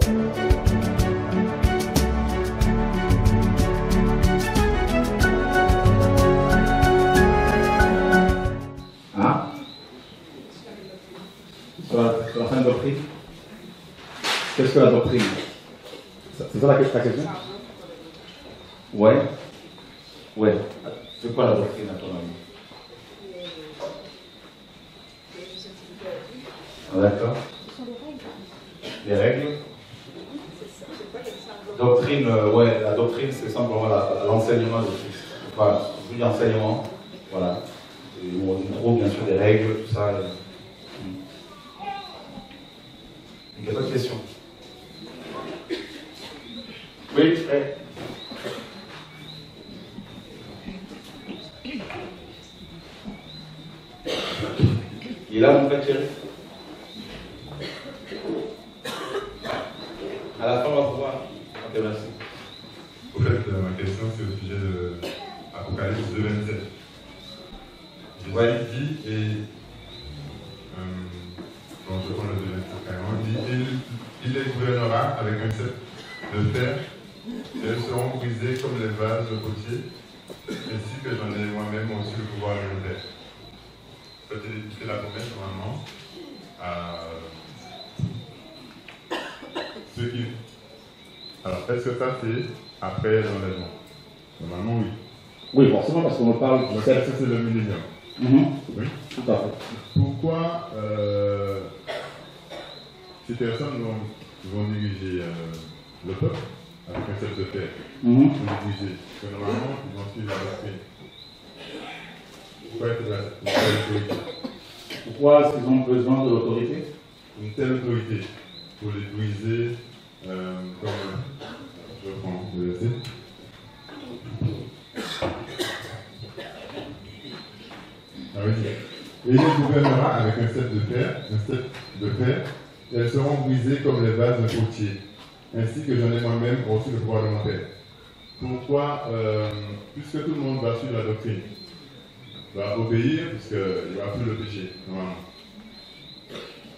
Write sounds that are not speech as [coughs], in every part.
Sur la, fin de doctrine Qu'est-ce que la doctrine C'est ça la, question? Ouais. Ouais. C'est quoi la doctrine à ton avis? Ah, D'accord. Les règles? Doctrine, euh, ouais, la doctrine c'est simplement l'enseignement de Christ. Enfin, l'enseignement, voilà. On trouve bien sûr des règles, tout ça. Il y a d'autres questions Oui, prêt. Il est là, mon frère À la fin, on va pouvoir. Ok, merci. Au fait, euh, ma question, c'est au sujet de Apocalypse 2, 27. Ouais. dit, et. Euh, prends le 2, 27 carrément. Il dit il, il les gouvernera avec un sceptre de fer, et elles seront brisées comme les vases potiers, ainsi que j'en ai moi-même aussi le pouvoir de le faire. Fait la promesse normalement à ceux qui alors, est-ce que ça c'est après l'enlèvement? Normalement, oui. Oui, forcément, parce qu'on parle Donc, ça, c'est le millénium. Mhm. Oui. Tout à fait. Pourquoi euh, ces personnes vont, vont diriger euh, le peuple avec un chef de paix? Mhm. pour le diriger Parce que normalement, ils vont suivre la doctrine. Pourquoi Pourquoi est-ce qu'ils ont besoin de l'autorité? Une telle autorité pour les briser euh, comme. Je reprends le verset. Et il gouvernera avec un set de fer, un de fer, elles seront brisées comme les vases de potier, ainsi que j'en ai moi-même reçu le pouvoir de mon Père. Pourquoi, euh, puisque tout le monde va suivre la doctrine, va obéir, puisqu'il n'y aura plus le péché.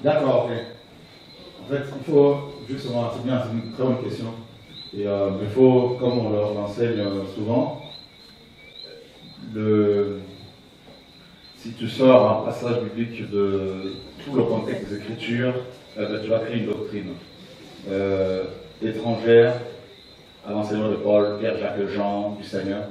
D'accord, ok. En fait, il faut, justement, c'est bien, c'est une très bonne question. Et euh, il faut, comme on leur enseigne euh, souvent, le, si tu sors un passage biblique de tout le contexte des Écritures, tu vas créer une doctrine euh, étrangère à l'enseignement de Paul, Pierre, Jacques, Jean, du Seigneur.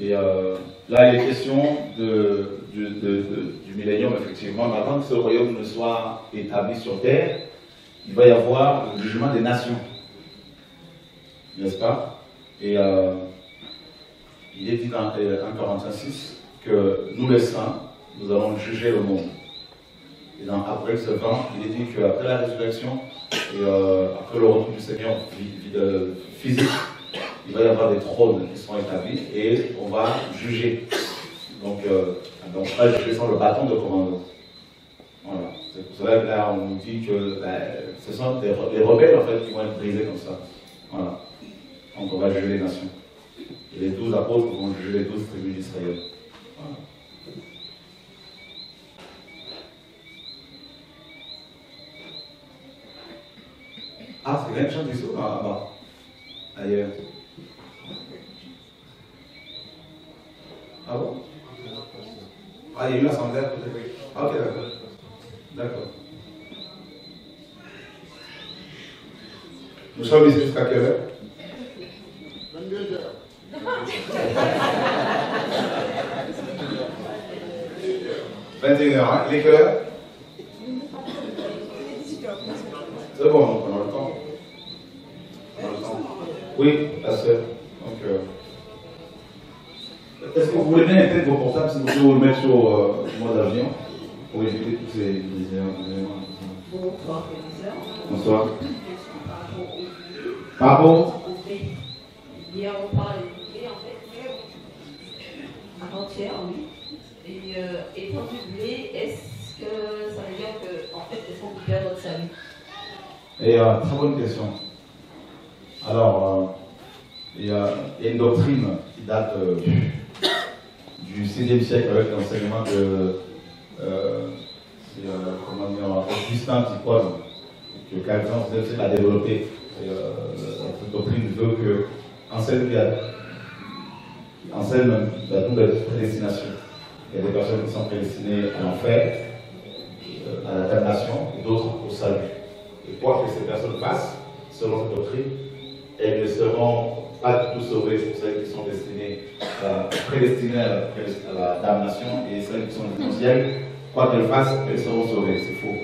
Et euh, là, il est question du, de- du millénium, effectivement. Mais avant que ce royaume ne soit établi sur terre, il va y avoir le jugement des nations. N'est-ce pas? Et euh, il est dit dans euh, 1 Corinthiens 6 que nous, les saints, nous allons juger le monde. Et dans Apocalypse 20, il est dit qu'après la résurrection et euh, après le retour du Seigneur euh, physique, il va y avoir des trônes qui seront établis et on va juger. Donc, euh, donc là, je descends le bâton de commando. Voilà. C'est pour que là, on nous dit que ben, ce sont des, re- les rebelles en fait qui vont être brisés comme ça. Voilà. Donc on va juger les nations. Et les douze apôtres vont juger les douze tribus d'Israël. Voilà. Ah, c'est rien de du tout là-bas. Ailleurs. Ah bon? Ah, il y a eu l'assemblée à côté. Ah, ok, d'accord. D'accord. Nous sommes ici jusqu'à quelle heure? 21h, hein Il est quelle heure? C'est bon, donc on a le temps. On a le temps. Oui. Donc, euh, Est-ce que vous voulez bien éteindre vos portables si vous pouvez vous le mettre sur euh, mode avion pour éviter tous ces éléments Bonsoir. Bonsoir. Par rapport au- Par rapport au pays. Hier, on parlait du blé, en fait. Avant-hier, oui. Et euh, étant du blé, est-ce que ça veut dire que, en fait, est-ce qu'on peut perdre notre salut? Et euh, très bonne question. Alors, euh, il y, a il y a une doctrine qui date euh, [coughs] du 6e siècle avec l'enseignement de euh, euh, comment dire, Augustin Antiquoise, que Calvin l'a développé. Euh, notre doctrine veut que enseigne, enseigne la double prédestination. Il y a des personnes qui sont prédestinées à l'enfer, euh, à la damnation, et d'autres au salut. Et quoi que ces personnes fassent, selon cette doctrine, elles ne seront pas du tout sauvées pour celles qui sont destinées, euh, prédestinées à la, damnation, et celles qui sont le ciel, quoi qu'elles fassent, elles seront sauvées. C'est faux.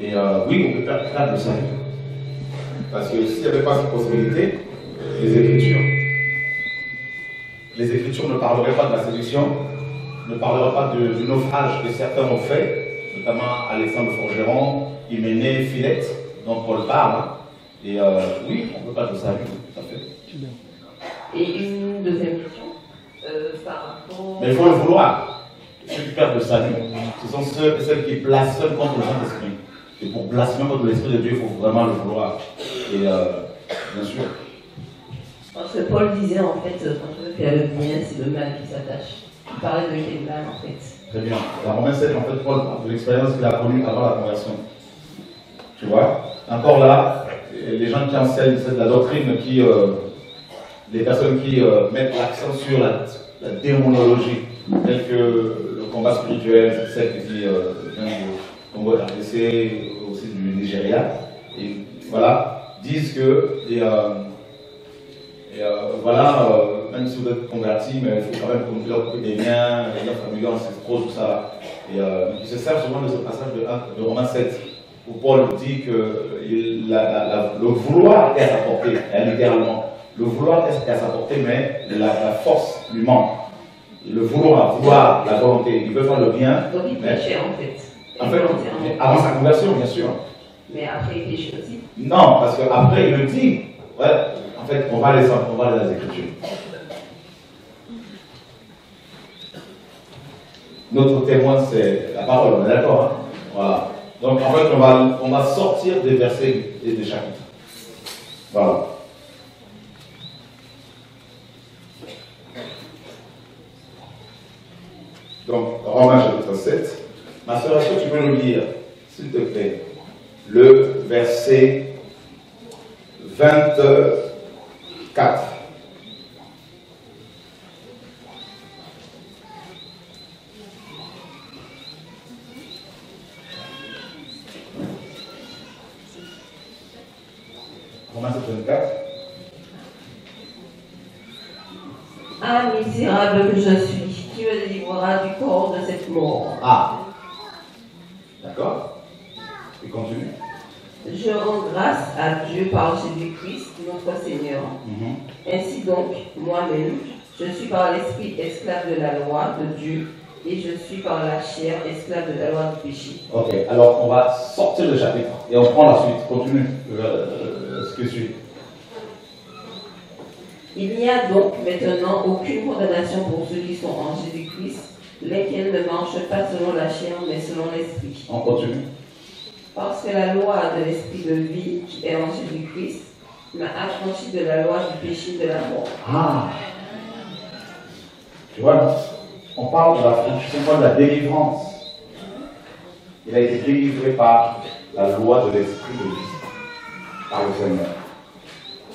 Et euh, oui, on peut perdre le salut. Parce que s'il n'y avait pas cette possibilité, les Écritures, les Écritures ne parleraient pas de la séduction, ne parleraient pas du naufrage que certains ont fait, notamment Alexandre Forgeron, Hyménée, Philette, dont Paul parle. Et euh, oui, on ne peut pas de salut, tout à fait. Et une deuxième question, euh, par rapport... Mais il faut le vouloir. Ceux qui perdent le salut, ce sont ceux et celles qui blasphèment contre le Saint-Esprit. Et pour blasphémer contre l'Esprit de Dieu, il faut vraiment le vouloir. Et euh, bien sûr. Parce que Paul disait en fait, quand tu veux faire le bien, c'est le mal qui s'attache. Il parlait de quel mal en fait. Très bien. La Romain 7, en fait, Paul parle de l'expérience qu'il a connue avant la conversion. Tu vois? Encore là, les gens qui enseignent de la doctrine qui. Euh, les personnes qui mettent l'accent sur la, démonologie, telle que le combat spirituel, celle qui vient de Congo RDC, aussi du Nigeria. Et voilà, disent que, et, euh, euh, voilà, euh, même si vous êtes converti, mais il faut quand même leur couper des liens, les liens familiaux, ancestraux, tout ça. Et ils se servent souvent de ce passage de, de Romains 7, où Paul dit que le vouloir est à sa portée, hein, littéralement. Le vouloir est à sa portée, mais la, force lui manque. Le vouloir, vouloir, la volonté, il veut faire le bien. Donc il péchait en fait. En fait, avant sa conversion, bien sûr. Mais après, il péché aussi. Non, parce qu'après, il le dit. Ouais, en fait, on va les, on va les Écritures. Notre témoin, c'est la parole, on est d'accord hein? Voilà. Donc, en fait, on va, on va sortir des versets et des chapitres. Voilà. Donc, Romains chapitre 7. Ma soeur, est-ce que tu peux nous lire, s'il te plaît, le verset 24 Romains 24. Ah, misérable que je suis, qui me délivrera du corps de cette mort Ah, D'accord Et continue. Je rends grâce à Dieu par Jésus-Christ, notre Seigneur. Mhm. Ainsi donc, moi-même, je suis par l'Esprit esclave de la loi de Dieu et je suis par la chair esclave de la loi du péché. Ok, alors on va sortir le chapitre et on prend la suite. Continue euh, ce que suit. Il n'y a donc maintenant aucune condamnation pour ceux qui sont en Jésus-Christ lesquels ne marchent pas selon la chair, mais selon l'esprit. On continue. Parce que la loi de l'esprit de vie qui est en Jésus-Christ m'a affranchi de la loi du péché de la mort. Ah Tu vois, on parle de l'affranchissement de la délivrance. Il a été délivré par la loi de l'esprit de vie, par le Seigneur.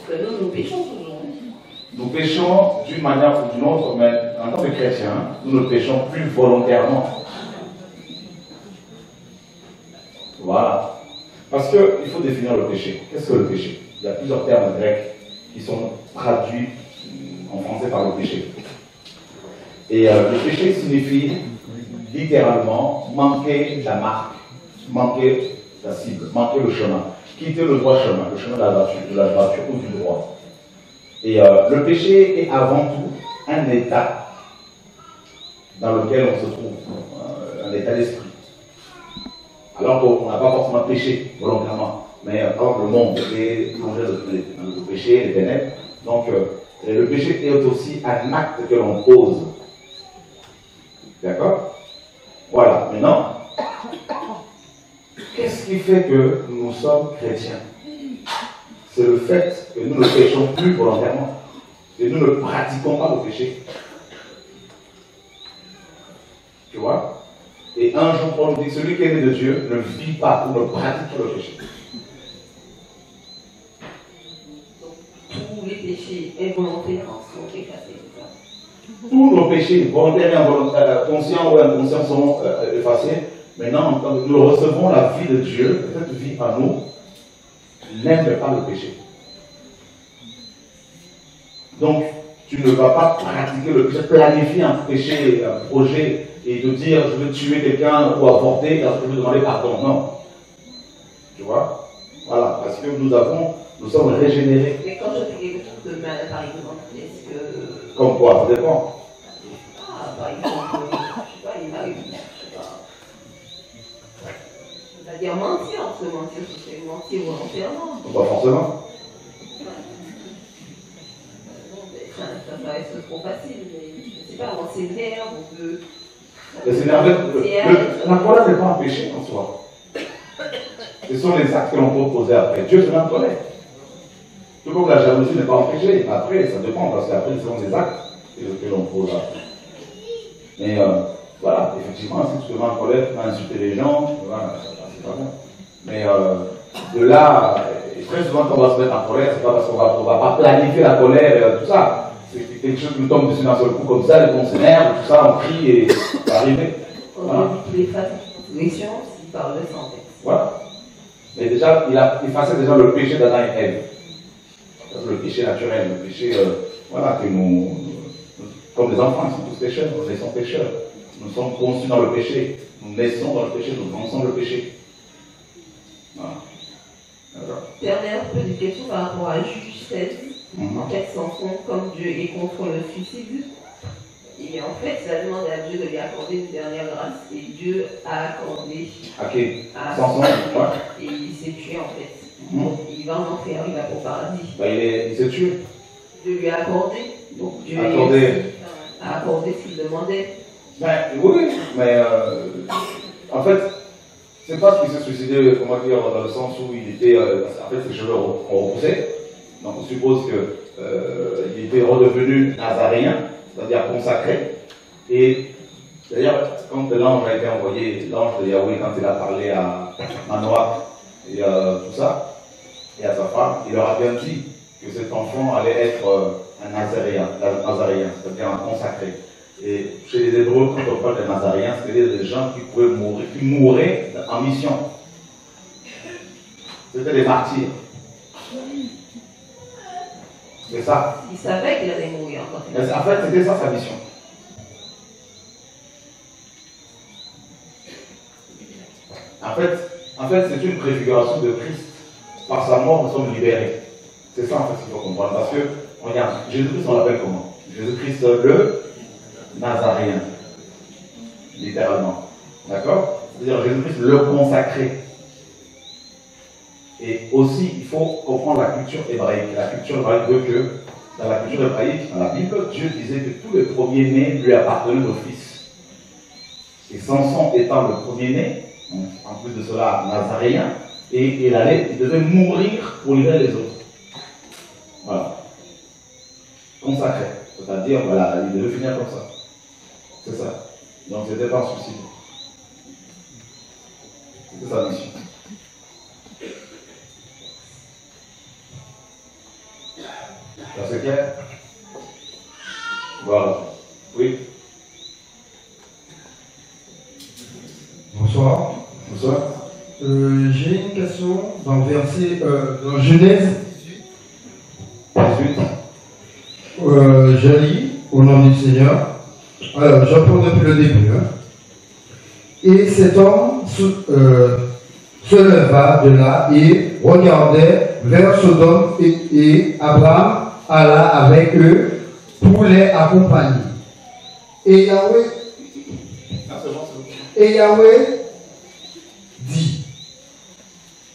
Que nous, nous péchons toujours. Nous péchons d'une manière ou d'une autre, mais en tant que chrétiens, nous ne péchons plus volontairement. Voilà. Parce qu'il faut définir le péché. Qu'est-ce que le péché? Il y a plusieurs termes grecs qui sont traduits en français par le péché. Et euh, le péché signifie littéralement manquer la marque, manquer la cible, manquer le chemin, quitter le droit chemin, le chemin de la voiture, de la ou du droit. Et euh, le péché est avant tout un état dans lequel on se trouve, euh, un état d'esprit. Alors qu'on n'a pas forcément péché volontairement, mais euh, le monde est plongé dans le péché, les ténèbres. Donc le péché est aussi un acte que l'on pose. D'accord? Voilà. Maintenant, qu'est-ce qui fait que nous sommes chrétiens? C'est le fait que nous ne péchons plus volontairement. Que nous ne pratiquons pas le péché. Tu vois? Et un jour, Paul nous dit celui qui est né de Dieu ne vit pas ou ne pratique pas le péché. tous les péchés involontaires sont effacés. Tous nos péchés, volontaires et involontaires, conscients ou inconscients, sont euh, effacés. Maintenant, quand nous recevons la vie de Dieu, cette vie en nous n'aime pas le péché. Donc, tu ne vas pas pratiquer le planifier un péché, un projet, et te dire je veux tuer quelqu'un ou avorter, et je veux demander pardon. Non. Tu vois? Voilà, parce que nous avons, nous sommes régénérés. Mais quand je fais quelque chose de mal, par exemple, est-ce que. Comme quoi? Ça dépend. Ah, par exemple, je sais pas, il m'arrive, je sais pas. C'est-à-dire mentir, se mentir, c'est mentir volontairement. Pas forcément. Non, mais ça, ça paraît trop facile, mais je sais pas, on s'énerve, on. Le- le- La colère n'est pas un péché en soi. Ce sont les actes que l'on peut poser après. Dieu se met en colère. Tout comme la jalousie n'est pas un péché. Après, ça dépend, parce qu'après, ce sont des actes que, l'on pose après. Mais euh, voilà, effectivement, si tu te mets en colère, tu vas insulter les gens, voilà, c'est pas bien. Mais euh, de là, très souvent, quand on va se mettre en colère, c'est pas parce qu'on va, on va pas planifier la colère et euh, tout ça. C'est quelque chose qui nous tombe dessus d'un seul coup comme ça, et on s'énerve, tout ça, on crie et ça va arriver. On Voilà. efface les parle de ça en fait. Voilà. Mais déjà, il a effacé déjà le péché d'Adam et Ève. Le péché naturel, le péché, euh, voilà, que nous, comme les enfants, ils sont tous pécheurs, nous naissons pécheurs. Nous sommes conçus dans le péché. Nous naissons dans le péché, nous grandissons dans le péché. Voilà. D'accord. Dernière petite question par rapport à Juge 16. En fait, Samson, comme Dieu est contre le suicide, et en fait, il a demandé à Dieu de lui accorder une dernière grâce, et Dieu a accordé Ok. à Samson, ouais. et il s'est tué en fait. Mhm. Il va en enfer, il va au paradis. Bah, il est- il s'est tué. Dieu lui a accordé, donc Dieu Accordé. a accordé ce qu'il demandait. Ben, oui, mais euh, en fait, c'est pas qu'il s'est suicidé, comment dire, dans le sens où il était, euh, en fait, ses cheveux ont repoussé. Donc on suppose qu'il était redevenu nazaréen, c'est-à-dire consacré. Et d'ailleurs, quand l'ange a été envoyé, l'ange de Yahweh, quand il a parlé à Manoach et euh, tout ça, et à sa femme, il leur a bien dit que cet enfant allait être euh, un nazaréen, nazaréen, c'est-à-dire un consacré. Et chez les Hébreux, quand on parle des Nazaréens, c'était des gens qui pouvaient mourir, qui mouraient en mission. C'était des martyrs. C'est ça. Il savait qu'il allait mourir En fait, c'était ça sa mission. En fait, en fait c'est une préfiguration de Christ. Par sa mort, nous sommes libérés. C'est ça en fait qu'il faut comprendre. Parce que, regarde, Jésus-Christ, on l'appelle comment? Jésus-Christ le Nazaréen. Littéralement. D'accord? C'est-à-dire Jésus-Christ le consacré. Et aussi, il faut comprendre la culture hébraïque. La culture hébraïque veut que, dans la culture hébraïque, dans la Bible, Dieu disait que tous les premiers-nés lui appartenaient d'office. Et Samson étant le premier-né, en plus de cela, nazaréen, et il, allait, il devait mourir pour libérer les autres. Voilà. Consacré. C'est-à-dire, voilà, il devait finir comme ça. C'est ça. Donc, c'était pas un suicide. C'était sa mission. Ça c'est clair Voilà. Oui Bonsoir. Bonsoir. Euh, J'ai une question dans le verset, euh, dans Genèse 18. Euh, je lis au nom du Seigneur. Alors, j'apprends depuis le début. hein. Et cet homme se, euh, se leva de là et regardait vers Sodome et, et Abraham alla avec eux pour les accompagner. Et Yahweh, Ah, et Yahweh dit,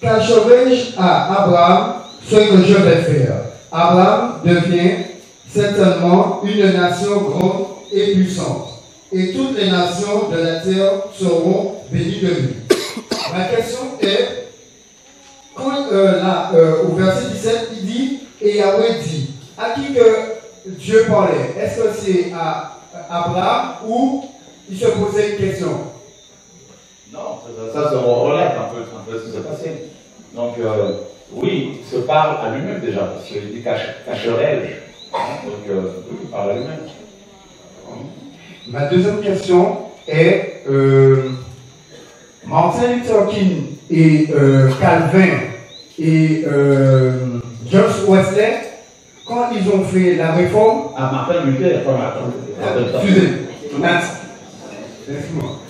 qu'acherai-je à Abraham ce que je vais faire? Abraham devient certainement une nation grande et puissante, et toutes les nations de la terre seront bénies de lui. Ma question est, quand euh, là, euh, au verset 17, il dit, et Yahweh dit, à qui que Dieu parlait? Est-ce que c'est à Abraham ou il se posait une question? Ça se relate un peu, un peu ce qui s'est passé. Donc, euh, oui, il se parle à lui-même déjà, parce qu'il dit cacherai Donc, euh, oui, il parle à lui-même. Ma deuxième question est euh, Martin Luther King et Calvin et George Wesley, quand ils ont fait la réforme. Ah, Martin Luther, pas Martin Luther. Excusez, merci. moi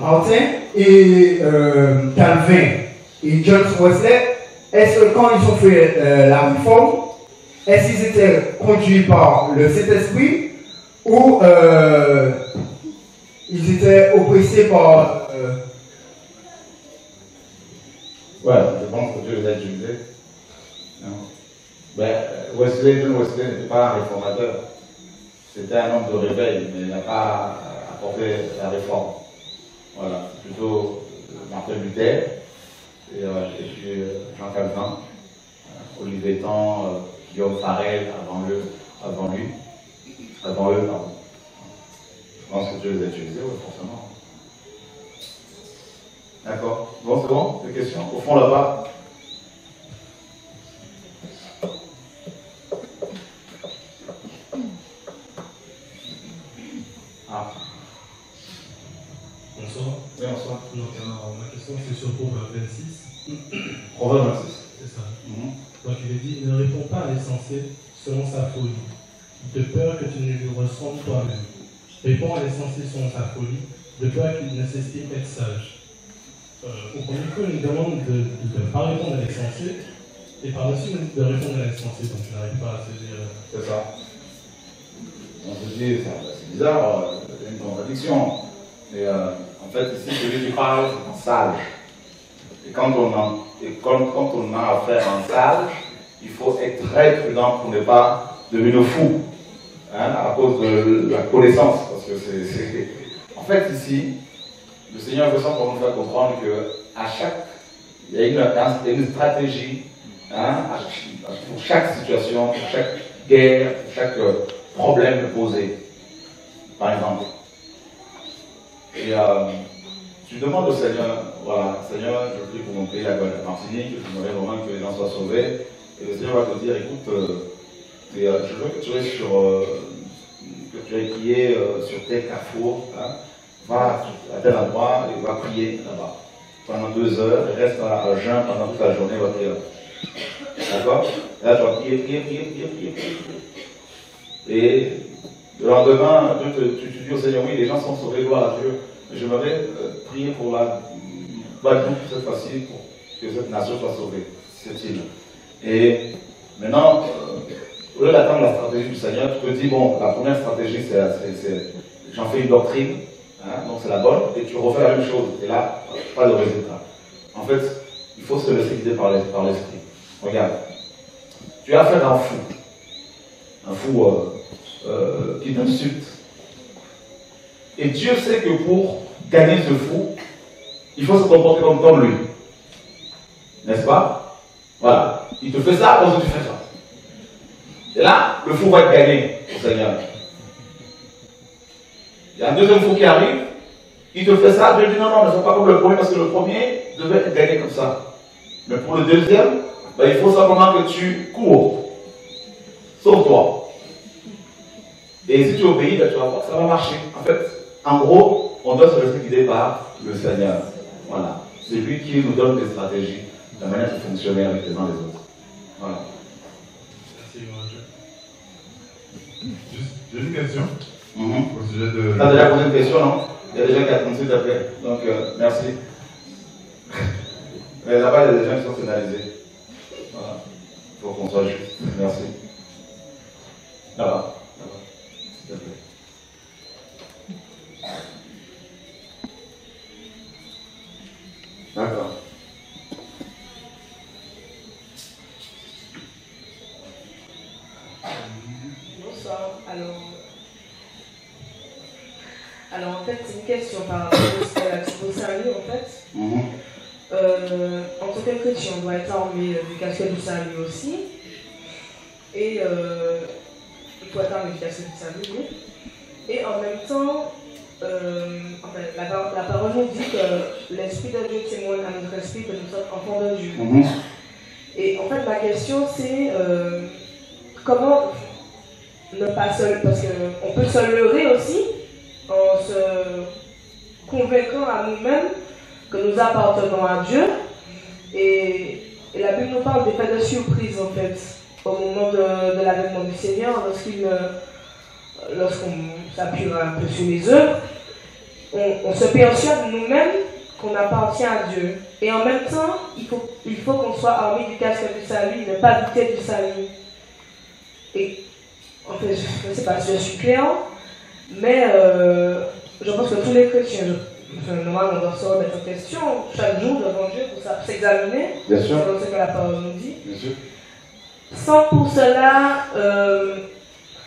Martin et euh, Calvin et George Wesley, est-ce que quand ils ont fait euh, la réforme, est-ce qu'ils étaient conduits par le Saint-Esprit ou euh, ils étaient oppressés par. Euh... Ouais, je pense que Dieu les a utilisés. Wesley, John Wesley n'était pas un réformateur. C'était un homme de réveil, mais il n'a pas apporté la réforme. Voilà, plutôt Martin Luther et, euh, puis euh, Jean Calvin, euh, Olivier Tan, Guillaume Farel avant, avant lui. Avant eux. Je pense que Dieu les a utilisés, forcément. D'accord Bon, c'est bon? Des questions? Au fond, là-bas. Ah. Bonsoir. Oui, bonsoir. Donc, alors, ma question, c'est sur Proverbe 26. Proverbe 26. C'est ça. Mhm. Donc, il est dit Ne réponds pas à l'essentiel selon sa folie de peur que tu ressembles toi-même. Réponds à l'essentiel selon sa folie, de peur qu'il ne s'estime être sage. Euh, au premier coup, il nous demande de ne pas répondre à l'essentiel, et par-dessus, de répondre à l'essentiel, donc je n'arrive pas à se dire. Euh, c'est ça. On se dit, c'est bizarre, euh, a une contradiction. Mais en fait, ici, celui qui parle, c'est un sage. Et quand on a, et quand, quand on a affaire à un sage, il faut être très prudent pour ne pas devenir fou. Hein, à cause de la connaissance. Parce que c'est, En fait, ici, le Seigneur veut simplement nous faire comprendre qu'à chaque. Il y a une, une stratégie hein, pour chaque situation, pour chaque guerre, pour chaque euh, problème posé. Par exemple. Et euh, tu demandes au Seigneur, voilà, Seigneur, je prie pour mon pays, la Martinique, je voudrais vraiment que les gens soient sauvés. Et le Seigneur va te dire, écoute, euh, euh, je veux que tu restes sur, euh, que tu ailles prier euh, sur tes carrefours. Hein. Va à tel endroit et va prier là-bas. Pendant deux heures, reste à, jeun pendant toute la journée, va prier D'accord? Là, tu vas prier, prier, prier, prier, prier. Et le lendemain, tu, tu, tu, dis au Seigneur, oui, les gens sont sauvés, gloire à Dieu. J'aimerais prier pour la Guadeloupe cette fois-ci, pour que cette nation soit sauvée, cette île. Et maintenant, au lieu d'attendre la stratégie du Seigneur, tu te dis, bon, la première stratégie, c'est j'en fais une doctrine, hein, donc c'est la bonne, et tu refais la même chose, et là, pas de résultat. En fait, il faut se laisser guider par l'esprit. Regarde, tu as affaire à un fou, un fou euh, euh, qui t'insulte. Et Dieu sait que pour gagner ce fou, il faut se comporter comme, lui. N'est-ce pas? Voilà. Il te fait ça, donc tu fais ça. Et là, le fou va être gagné au Seigneur. Il y a un deuxième fou qui arrive, il te fait ça, Dieu dit non, non, ne sois pas comme le premier, parce que le premier devait être gagné comme ça. Mais pour le deuxième, ben, il faut simplement que tu cours. Sauve-toi. Et si tu obéis, ben, tu vas voir que ça va marcher. En fait, en gros, on doit se laisser guider par le Seigneur. Voilà. C'est lui qui nous donne des stratégies, la manière de fonctionner avec les uns les autres. Voilà. J'ai une question mm -hmm. au sujet de. Tu as déjà posé une question, non? Il y a déjà 4 minutes après. Donc, euh, merci. [laughs] Mais là-bas, il y a des gens qui sont pénalisés. Voilà. Il faut qu'on soit juste. Merci. Là-bas. Là-bas. S'il te plaît. D'accord. Bonsoir. Alors, alors en fait, c'est une question par rapport au salut en fait. Mm -hmm. euh, en tant que chrétien, on doit être armé du casquette du salut aussi. Et euh, il faut être armé du casquette du salut, oui. Et en même temps, euh, la, parole nous dit que l'Esprit de Dieu témoigne à notre esprit que nous sommes enfants de Dieu. Mhm. Et en fait, ma question, c'est euh, comment ne pas se... Parce qu'on peut se leurrer aussi en se convaincant à nous-mêmes que nous appartenons à Dieu. Et, la Bible nous parle des faits de surprise, en fait, au moment de, de l'avènement du Seigneur, lorsqu'il lorsqu'on s'appuie un peu sur les œuvres, on, se persuade nous-mêmes qu'on appartient à Dieu. Et en même temps, il faut, il faut qu'on soit armé du casque du salut, ne pas douter du salut. Et en fait, je ne sais pas si je suis clair, mais euh, je pense que tous les chrétiens, normalement, on doit se remettre en question chaque jour devant Dieu pour s'examiner. C'est ce que la parole nous dit. Bien sûr. Sans pour cela. Euh,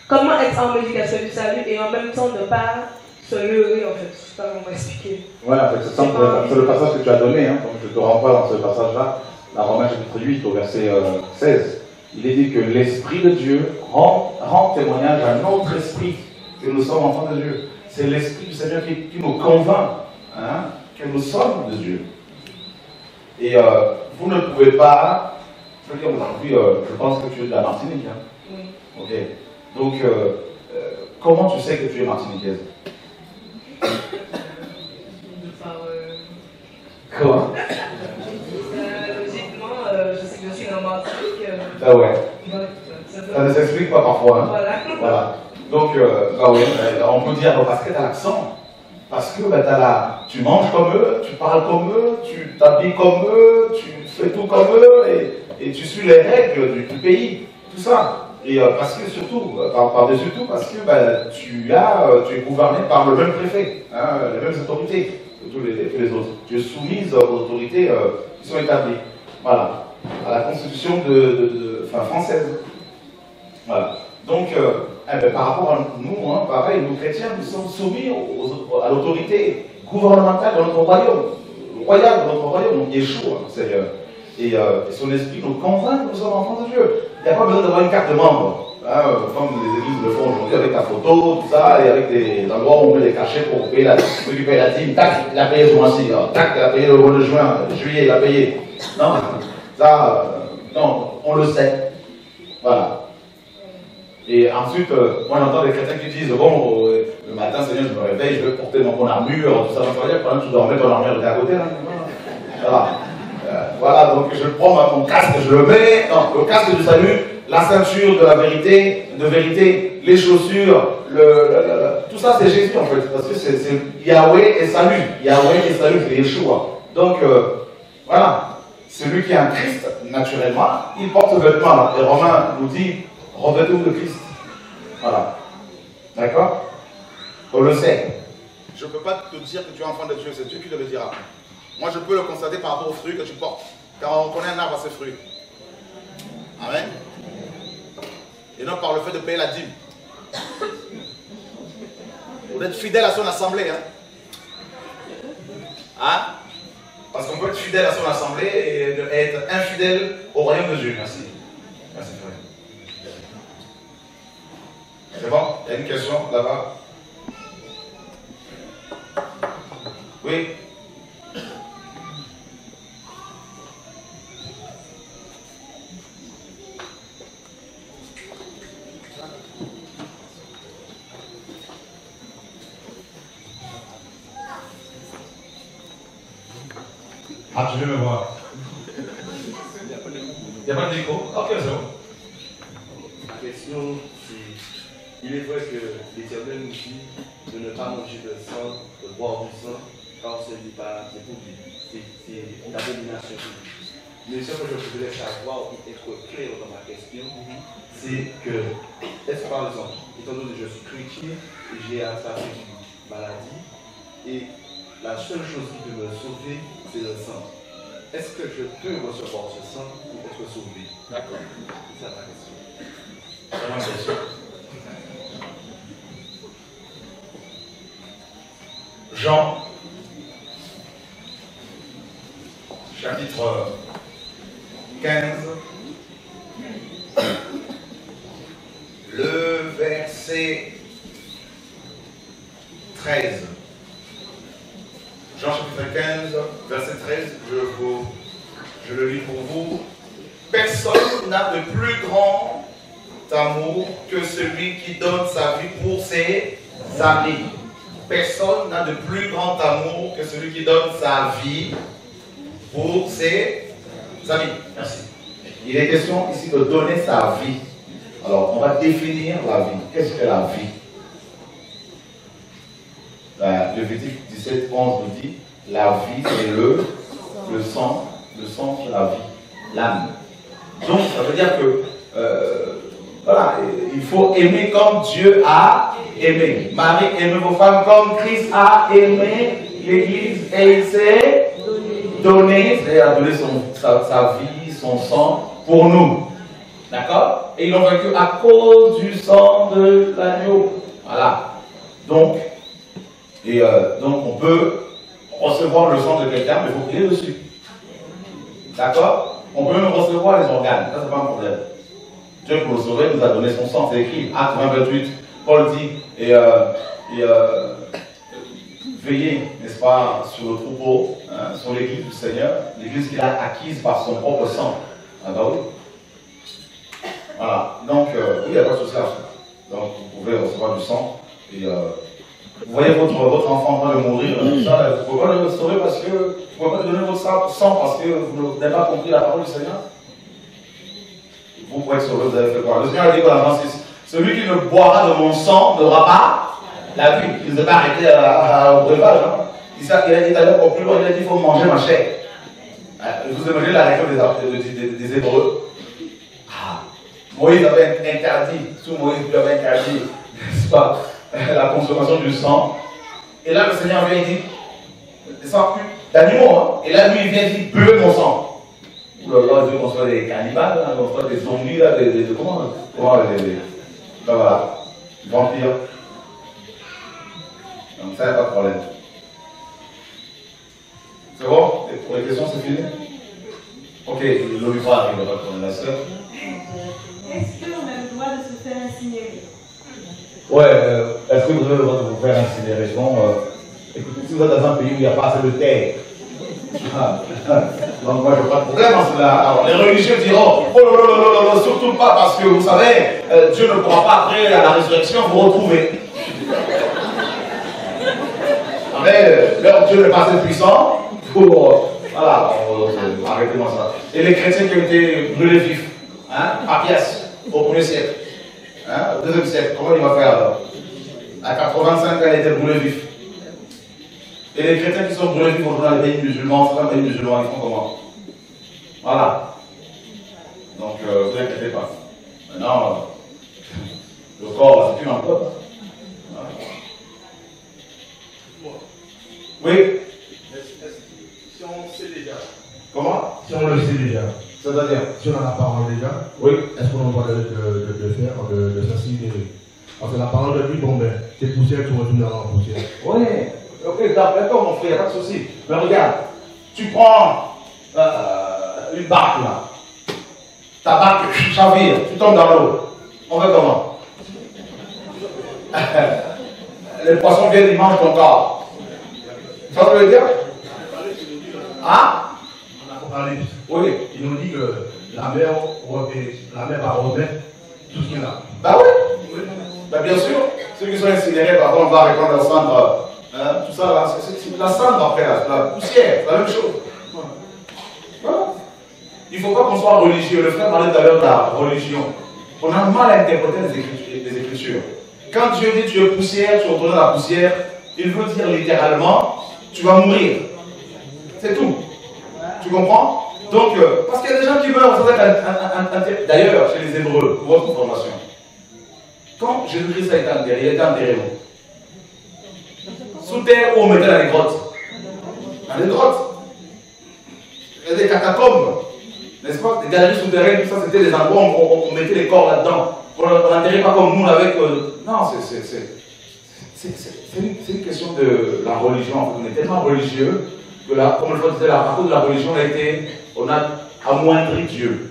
Comment être en médication du salut et en même temps ne pas se leurrer, en fait? C'est pas comment expliquer. Voilà, c'est le passage que tu as donné, hein, donc je te renvoie dans ce passage-là, la Romains chapitre 8 au verset 16. Il est dit que l'Esprit de Dieu rend, rend, témoignage à notre esprit que nous sommes enfants de Dieu. C'est l'Esprit du Seigneur qui, nous convainc hein, que nous sommes de Dieu. Et euh, vous ne pouvez pas, je veux dire aujourd'hui, euh, je pense que tu es de la Martinique. Hein. Oui. Ok. Donc, euh, euh, comment tu sais que tu es martiniquaise Comment Logiquement, euh, je sais que je suis dans Martinique. Ah ouais. Ça ne s'explique pas parfois. Hein? Voilà. voilà. Donc, bah oui, on peut dire parce que tu as l'accent. Parce que bah, as tu manges comme eux, tu parles comme eux, tu t'habilles comme eux, tu fais tout comme eux et, et tu suis les règles du, du pays. Tout ça. Et euh, parce que surtout, par-dessus tout, parce que bah, tu, as, euh, tu es gouverné par le même préfet, hein, les mêmes autorités que tous les, autres. Tu es soumise aux autorités qui sont établies. Voilà. À la constitution de, française. Voilà. Donc, eh ben, par rapport à nous, hein, pareil, nous chrétiens, nous sommes soumis à l'autorité gouvernementale de notre royaume, royal de notre royaume, Yeshua, Seigneur. Et, et son esprit nous convainc que nous sommes enfants de Dieu. Il n'y a pas besoin d'avoir une carte de membre. Hein, comme les églises le font aujourd'hui avec ta photo, tout ça, et avec des endroits où on met les cachets pour payer la, récupérer la dîme. Tac, il a payé ce mois-ci. Tac, il a le mois de juin, juillet, il a payé. Non, ça, euh, non, on le sait. Voilà. Et ensuite, euh, moi j'entends des chrétiens qui disent Bon, euh, le matin, Seigneur, je me réveille, je vais porter mon, armure, tout ça. Ça veut dire que tu dois remettre ton armure de à côté. Là. Voilà. Euh, voilà, donc je prends mon casque, je le mets, non, le casque du salut, la ceinture de la vérité, de vérité, les chaussures, le, tout ça c'est Jésus en fait, parce que c'est Yahweh et salut, Yahweh et salut, c'est Yeshua. Donc voilà, celui qui est un Christ, naturellement, il porte ce vêtement là. Et Romain nous dit, revêtez-vous de Christ. Voilà. D'accord? On le sait. Je ne peux pas te dire que tu es enfant de Dieu, c'est Dieu qui le dira. Moi, je peux le constater par rapport aux fruits que tu portes. Car on reconnaît un arbre à ses fruits. Amen. Et non par le fait de payer la dîme. Vous êtes fidèle à son assemblée. Hein? hein? Parce qu'on peut être fidèle à son assemblée et être infidèle au royaume de Dieu. Merci. Merci, frère. C'est bon? Il y a une question là-bas? Oui voudrais savoir, pour être clair dans ma question, c'est que, est-ce que par exemple, étant donné que je suis chrétien, j'ai attrapé une maladie, et la seule chose qui peut me sauver, c'est le sang. Est-ce que je peux recevoir ce sang pour être sauvé? D'accord. C'est ça ma question. C'est ma question. Jean, chapitre 15, le verset 13. Jean chapitre 15, verset 13, je, vous, je le lis pour vous. Personne n'a de plus grand amour que celui qui donne sa vie pour ses amis. Personne n'a de plus grand amour que celui qui donne sa vie pour ses amis. Merci. Il est question ici de donner sa vie. Alors, on va définir la vie. Qu'est-ce que la vie? Ben, Lévitique 17, 11 nous dit la vie, c'est le, le sang, le sang, c'est la vie, l'âme. Donc, ça veut dire que, euh, voilà, il faut aimer comme Dieu a aimé. Marie, aimez vos femmes comme Christ a aimé l'Église et il donné, c'est-à-dire a donné son, sa, sa vie, son sang pour nous. D'accord? Et ils l'ont vaincu à cause du sang de l'agneau. Voilà. Donc, et euh, donc on peut recevoir le sang de quelqu'un, mais il faut prier dessus. D'accord? On peut même recevoir les organes, ça c'est pas un problème. Dieu pour le sauver nous a donné son sang, c'est écrit, Acte 20, 28, Paul dit, et, euh, et euh, veillez, n'est-ce pas, sur le troupeau, hein, sur l'église du Seigneur, l'église qu'il a acquise par son propre sang. Ah bah oui. Voilà, donc, euh, oui, il n'y a pas de souci. Donc, vous pouvez recevoir du sang, euh, vous voyez votre, votre enfant en train de mourir, ça, vous ne pouvez pas le restaurer parce que vous ne pouvez pas donner votre sang parce que vous n'avez pas compris la parole du Seigneur. Vous pouvez être sauvé, vous avez fait quoi? Le Seigneur a dit quoi dans Celui qui ne boira de mon sang n'aura pas la vie. Il ne s'est pas arrêté au breuvage. Hein. Il, est allé encore plus loin, il a dit il faut manger ma chair. Vous imaginez la réaction des, des, Hébreux ah, Moïse avait interdit, sous Moïse il avait interdit, n'est-ce pas [laughs] la consommation du sang. Et là, le Seigneur vient et dit, d'animaux, hein. Et là, lui, il vient et dit, buvez mon sang. Ouh là là, Dieu conçoit des cannibales, hein, on conçoit des zombies, là, des, comment, comment ben vampires. Donc ça, il n'y a pas de problème. C'est bon? Pour les questions, c'est fini? Ok, l'auditoire arrive, pas de problème, la sœur. Est-ce qu'on a le droit de se faire incinérer? Ouais, euh, est-ce que vous avez le droit de vous faire incinérer? Bon, euh, écoutez, si vous êtes dans un pays où il n'y a pas assez de terre, [laughs] donc moi je n'ai pas de problème en cela. Alors les religieux diront, oh non, non, non, non, non, surtout pas parce que vous savez, euh, Dieu ne pourra pas après à la résurrection vous retrouver. Mais leur Dieu n'est pas assez puissant pour. voilà, arrêtez-moi ça. Et les chrétiens qui ont été brûlés vifs, hein, à pièce, au premier siècle. Hein, au deuxième siècle, comment il va faire alors? À 85 ans, il était brûlé vif. Et les chrétiens qui sont brûlés vifs dans les pays musulmans, certains pays musulmans, ils font comment? Voilà. Donc, euh, vous inquiétez pas. Maintenant, [laughs] le corps, c'est plus un peu. Oui Si on sait déjà. Comment? Si on le sait déjà. C'est-à-dire Si on a la parole déjà. Oui. Est-ce qu'on a le droit de, de, de, de faire, de, de Parce que la parole de lui, bon ben, tes poussières, tu retournes dans la poussière. Oui. Ok, d'accord, mon frère, pas de souci. Mais regarde, tu prends euh, une barque là. Ta barque chavire, tu tombes dans l'eau. On fait comment? [laughs] Les poissons viennent, ils mangent ton corps. Ça veut dire Ah Apocalypse. Oui. Il nous dit que la mer, la mer va remettre tout ce qu'il a. Bah oui. Bah bien sûr. Ceux qui sont incinérés, par contre, on va répondre la cendre. Hein, tout ça là, c'est la cendre après, la, la poussière, c'est la même chose. Voilà. Il ne faut pas qu'on soit religieux. Le frère parlait tout à l'heure de la religion. On a mal à interpréter les écritures. les écritures. Quand Dieu dit tu es poussière, tu retournes à la poussière, il veut dire littéralement tu vas mourir. C'est tout. Tu comprends? Donc, euh, parce qu'il y a des gens qui meurent, d'ailleurs, chez les Hébreux, pour votre information, quand Jésus-Christ a été enterré, il a été enterré Sous terre on mettait dans les grottes Dans les grottes. Il y a des catacombes, n'est-ce pas? Des galeries souterraines, tout ça, c'était des endroits où on, on mettait les corps là-dedans. On n'enterrait pas comme nous avec. Euh, non, c'est c'est une, question de la religion. On est tellement religieux que, là, comme je disais, à cause de la religion, on a, été, on a amoindri Dieu.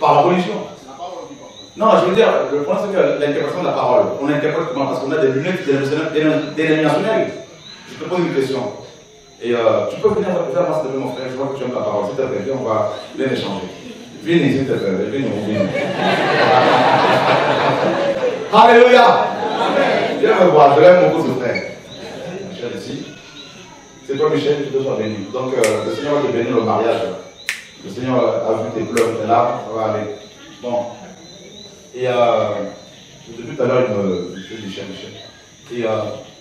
Par la religion. Non, je veux dire, le point c'est que l'interprétation de la parole, on interprète comment? Parce qu'on a des lunettes dénominationnelles. je te pose une question. Et euh, tu peux venir faire mon frère, je vois que tu aimes la parole. S'il te plaît, viens, on va bien échanger. Viens s'il te plaît, viens, viens. [laughs] Alléluia. Viens me voir, je l'aime beaucoup, ce frère. Michel ici. C'est toi, Michel, tu dois béni. Donc, euh, le Seigneur va te bénir le mariage. Le Seigneur a vu tes pleurs, tes larmes, ça va aller. Bon. Et euh, depuis tout à l'heure, il me dit Michel, Michel. Et euh,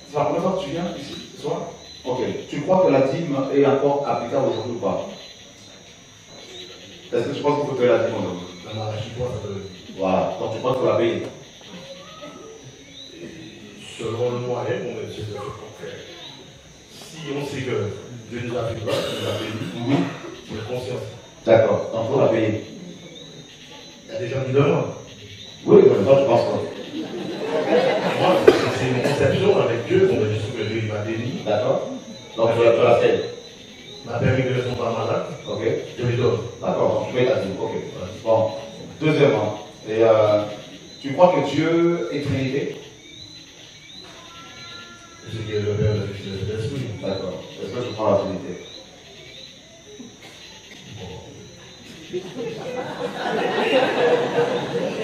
c'est la première fois que tu viens ici, ce soir? Ok. Tu crois que la dîme est encore applicable aujourd'hui ou pas? Est-ce que tu penses qu'il faut payer la dîme aujourd'hui? Voilà. Donc tu penses qu'il faut la payer? Selon le moyen qu'on sur le faire. Si on sait que Dieu nous a fait grâce, nous a béni, Mhm. c'est conscience. D'accord. Donc il faut la payer. Il y a des gens qui demandent. Oui, mais toi tu penses quoi? Moi, c'est une conception avec Dieu, bon, je sais que Dieu m'a béni. D'accord. Donc tu la, payes. m'a permis de rester pas malade. Ok. Je lui donne. D'accord, donc tu la dîme. Ok. Bon. Deuxièmement, et, euh, tu crois que Dieu est Trinité? Ce qui est le Père, le Fils et le Saint-Esprit. D'accord. Est-ce que tu prends la Trinité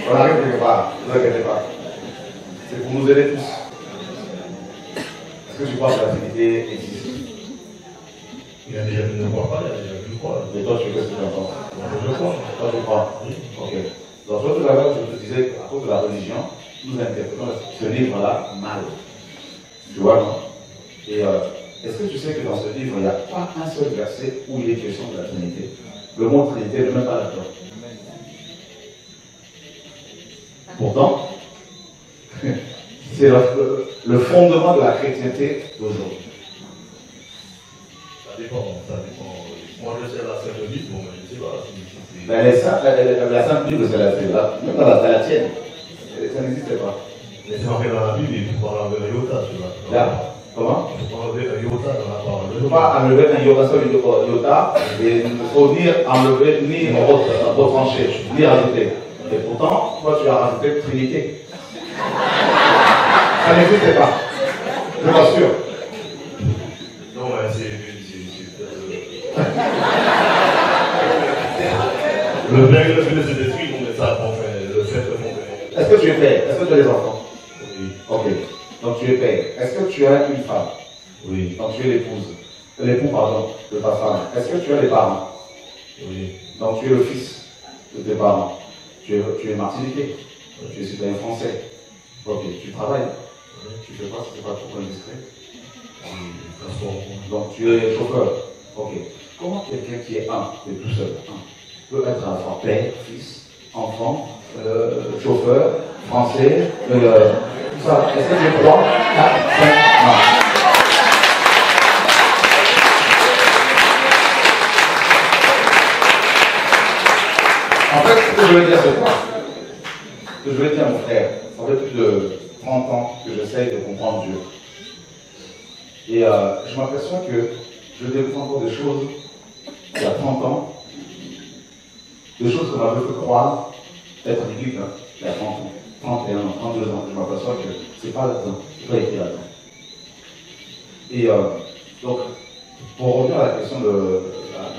On arrive quelque part, ne vous inquiétez pas. C'est pour nous aider tous. Est-ce que tu crois que la Trinité existe? Il a déjà vu ne croit pas, il a déjà vu croire. Et toi, tu veux que tu entends je crois. Toi, tu crois? Ok. Donc, tout à l'heure, je te disais qu'à cause de la religion, nous interprétons ce livre-là mal. Tu vois, non Et euh, est-ce que tu sais que dans ce livre, il n'y a pas un seul verset où il est question de la Trinité? Le mot Trinité n'est même pas là-dedans. Pourtant, [laughs] c'est le, le fondement de la chrétienté d'aujourd'hui. Ça dépend, ça dépend. Moi, je sais la Sainte Bible, bon, mais je ne sais pas. Mais la, Sainte Bible, c'est la, la, même dans la, la tienne. Ça n'existe pas. Mais c'est marqué dans la Bible, il faut pas enlever un iota, tu vois. Là, comment Il faut pas enlever un iota dans la parole. Il ne faut pas enlever un iota sur le iota et il ne faut ni enlever ni re- retrancher, ni rajouter. Et pourtant, toi tu as rajouté Trinité. Ça n'existe pas. Je vous rassure. Non, mais c'est. c'est- c'est, euh, Le Père et le Fils et le Saint-Esprit, bon, mais ça, fait, le fait bon, mais- Est-ce que tu es père Est-ce que tu as des enfants. Ok. Donc tu es père. Est-ce que tu as une femme? Oui. Donc tu es l'épouse. L'époux, pardon, de ta femme. Est-ce que tu as des parents? Oui. Donc tu es le fils de tes parents. Tu es, tu es martiniquais. Tu es citoyen français. Ok, tu travailles. Tu fais pas, c'est pas trop indiscret. Donc tu es chauffeur. Ok. Comment quelqu'un qui est un, qui est tout seul, un, peut être à la fois père, fils, enfant, chauffeur, français, euh, ça Est-ce que es trois, quatre, cinq Non. En fait, ce que je veux dire, c'est quoi? Ce que je veux dire, mon frère, ça fait plus de 30 ans que j'essaye de comprendre Dieu. Et euh, je m'aperçois que je découvre encore des choses il y a 30 ans, des choses qu'on m'avait fait croire être bibliques hein, il y a 30 ans, 31 ans, 32 ans. Je m'aperçois que c'est pas là-dedans, c'est pas écrit là-dedans. Et euh, donc, pour revenir à la question de,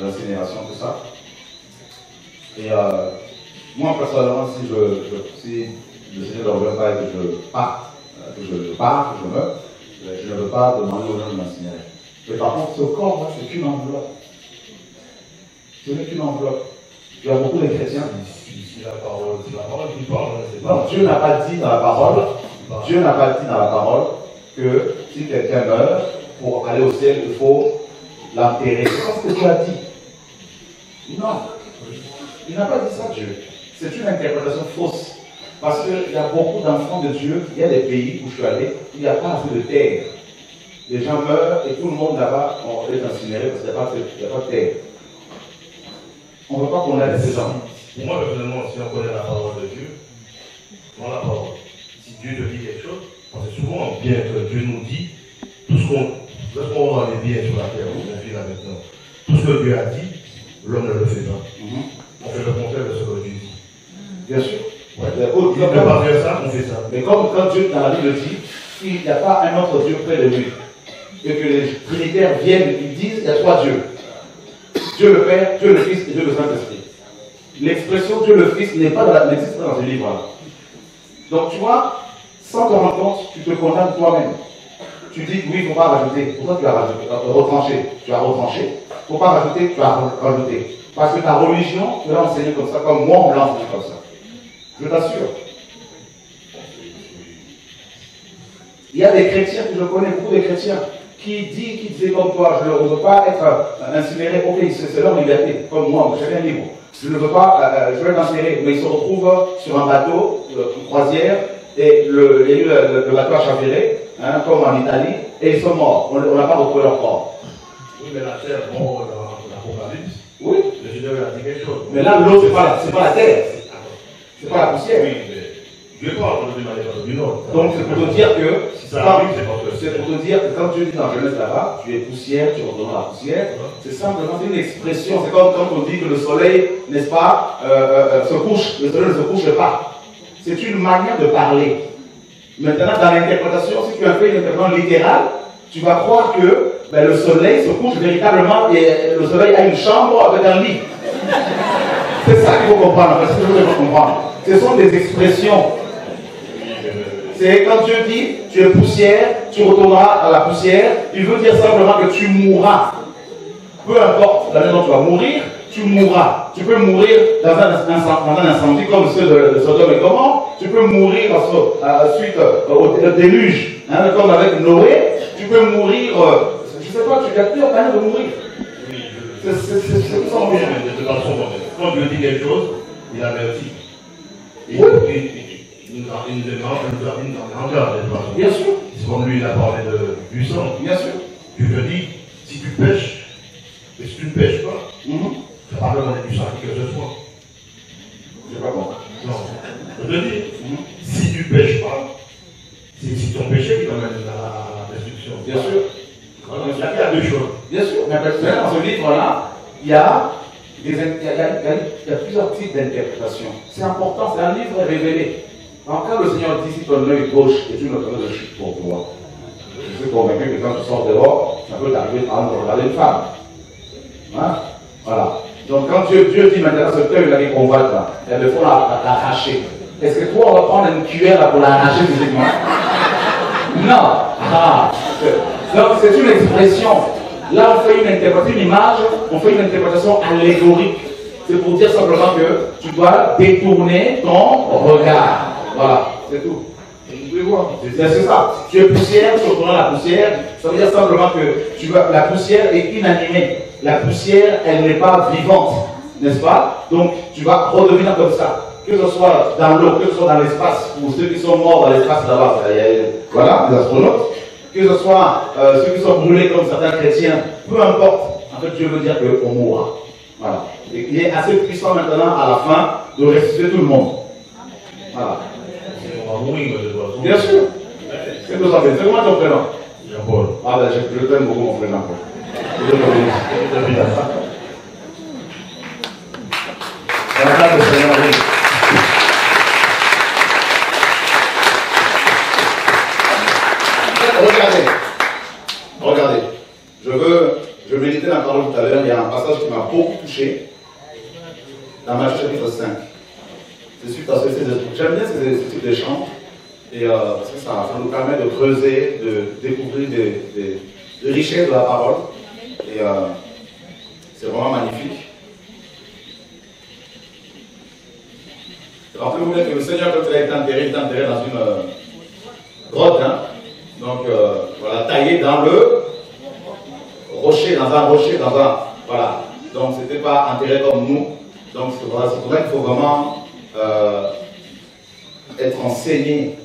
de l'incinération, tout ça, et euh, moi, personnellement, si, je, je- si le Seigneur ne veut pas que je parte, euh, que je pars, que je meurs, euh, je ne veux pas demander aux gens de m'incinérer. Mais par contre, ce corps, c'est une enveloppe. Ce n'est qu'une enveloppe. Il y a beaucoup de chrétiens. La parole, c'est la parole qui parle, hein, c'est pas. Non, Dieu n'a pas dit dans la parole, Dieu n'a pas dit dans la parole que si quelqu'un meurt, pour aller au ciel, il faut l'enterrer. C'est pas ce que Dieu a dit. Non. Il n'a pas dit ça, Dieu. C'est une interprétation fausse. Parce qu'il y a beaucoup d'enfants de Dieu, il y a des pays où je suis allé, où il n'y a pas assez de terre. Les gens meurent et tout le monde là-bas on est incinéré parce qu'il n'y a, a pas de terre. On ne peut pas connaître ces gens. Pour moi, personnellement, si on connaît la parole de Dieu, dans la parole, si Dieu te dit quelque chose, parce que souvent, bien que Dieu nous dit, tout ce qu'on, lorsqu'on va les biens sur la terre, on confie là maintenant, tout ce que Dieu a dit, l'homme ne le fait pas. On fait le contraire de ce que Dieu dit. Bien sûr. Ouais. Il ne peut pas faire ça, on fait ça. Mais comme quand Dieu dans la Bible dit, il n'y a pas un autre Dieu près de lui. et que les trinitaires viennent et disent il y a trois dieux. Dieu le Père, Dieu le Fils et Dieu le Saint-Esprit. L'expression Dieu le Fils n'existe pas dans ce livre-là. Donc tu vois, sans te rendre compte, tu te condamnes toi-même. Tu dis oui, il ne faut pas rajouter. Pourquoi tu as rajouté? Euh, Retranché. Tu as retranché. Il ne faut pas rajouter, tu as rajouté. Parce que ta religion, tu l'as enseignée comme ça, comme moi on l'a enseigné comme ça. Je t'assure. Il y a des chrétiens, je connais beaucoup de chrétiens, qui disent, qui disaient comme toi, je ne veux pas être euh, incinéré, ok, c'est leur liberté, comme moi, chacun libre. Je ne veux pas, euh, euh, je vais m'insérer, mais ils se retrouvent sur un bateau, une croisière, et le, le, le, bateau a chaviré, hein, comme en Italie, et ils sont morts. On n'a pas retrouvé leur corps. Oui, mais la terre, bon, dans l'Apocalypse, oui. le Seigneur a dit quelque chose. Mais là, l'eau, ce n'est pas, pas la terre, c'est pas la poussière. Oui, mais Du. Donc c'est pour te dire que, si ça arrive, c'est parce que c'est pour te dire que quand Dieu dit dans Genèse là-bas, tu es poussière, tu retournes la poussière, c'est simplement une expression. C'est comme quand on dit que le soleil, n'est-ce pas, euh, euh, se couche, le soleil ne se couche pas. C'est une manière de parler. Maintenant, dans l'interprétation, si tu as fait une interprétation littérale, tu vas croire que ben, le soleil se couche véritablement et le soleil a une chambre avec un lit. C'est ça qu'il faut comprendre, c'est ce que je veux comprendre. Ce sont des expressions. C'est quand Dieu dit, tu es poussière, tu retourneras à la poussière, il veut dire simplement que tu mourras. Peu importe la manière dont tu vas mourir, tu mourras. Tu peux mourir dans un, incendie comme ceux de, Sodome et Gomorrhe. Tu peux mourir suite au, déluge, hein, comme avec Noé. Tu peux mourir, euh, je ne sais pas, tu as plusieurs manières de mourir. C'est ça. Quand Dieu dit quelque chose, il avertit. Il, il, nous a une grandeur Bien sûr. C'est comme lui, il a parlé de, du sang. Bien sûr. Tu te dis, si tu pêches, et si tu ne pêches pas, mm -hmm. tu vas pas demander du sang que ce soit. Sais pas bon. Non. Je te dis, mm -hmm. si tu ne pêches pas, c'est ton péché qui t'amène à la destruction. Bien sûr. Alors, il y a deux choses. Bien sûr. Mais dans ce livre-là, il y a il y, a, il, y a, plusieurs types d'interprétations. C'est important, c'est un livre révélé. En cas le Seigneur dit si ton œil gauche est une autre de chute pour toi, je suis convaincu que quand tu sors dehors, ça peut t'arriver à regarder une femme. Hein? Voilà. Donc quand Dieu, dit maintenant ce œil-là qui convoite là, il faut l'arracher. Est-ce que toi on va prendre une cuillère pour l'arracher physiquement? Non. Ah. Donc c'est une expression. Là, on fait une interprétation, une image, on fait une interprétation allégorique. C'est pour dire simplement que tu dois détourner ton regard. Voilà, c'est tout. C'est ça. Tu es poussière, tu retournes la poussière. Ça veut dire simplement que tu la poussière est inanimée. La poussière, elle n'est pas vivante. N'est-ce pas? Donc, tu vas redevenir comme ça. Que ce soit dans l'eau, que ce soit dans l'espace, pour ceux qui sont morts dans l'espace là-bas, voilà, les astronautes que ce soit euh, ceux qui sont brûlés comme certains chrétiens, peu importe, en fait Dieu veut dire qu'on mourra. Voilà. Et il est assez puissant maintenant à la fin de ressusciter tout le monde. Voilà. Bien sûr. C'est que ça fait. Comment ton prénom Jean-Paul. Ah ben je, t'aime beaucoup mon prénom. Je te. Regardez, regardez, je veux, je méditais la parole tout à l'heure, il y a un passage qui m'a beaucoup touché, dans Matthieu chapitre 5. C'est suite à ce j'aime bien ce type de chants, et euh, parce que ça, ça, nous permet de creuser, de découvrir des, richesses de la parole, et euh, c'est vraiment magnifique. Rappelez-vous que le Seigneur, quand il a enterré, il était enterré dans une euh, grotte, hein, donc, euh, voilà, taillé dans le rocher, dans un rocher, dans un. Voilà. Donc, c'était pas enterré comme nous. Donc, c'est pour ça qu'il faut vraiment euh, être enseigné